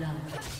love.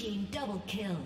team double kill.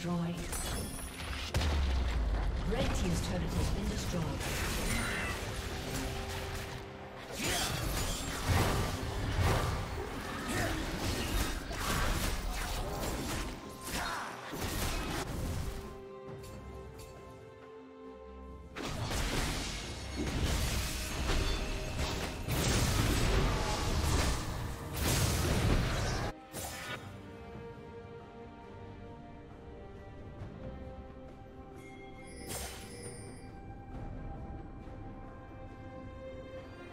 destroyed.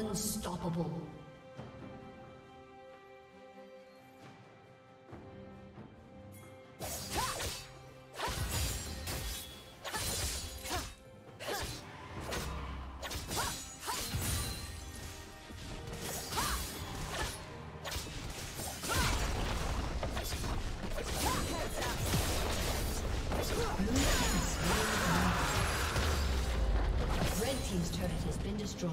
Unstoppable. Red Team's turret has been destroyed.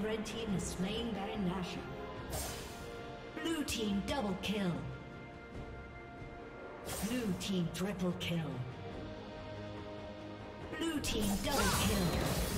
Red team has slain Baron Nashor. Blue team double kill. Blue team triple kill. Blue team double kill.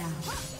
Shut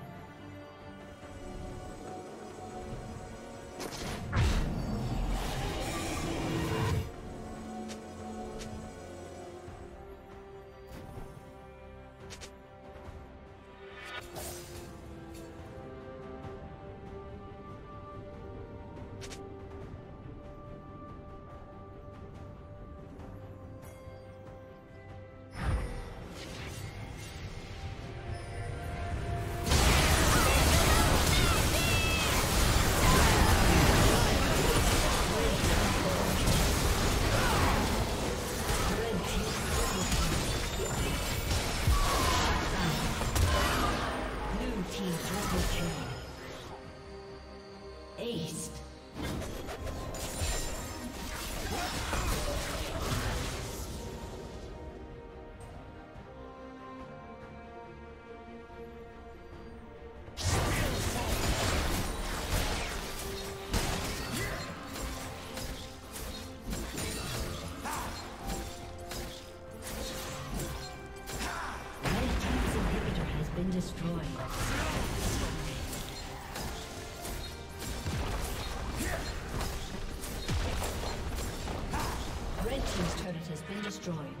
Destroyed.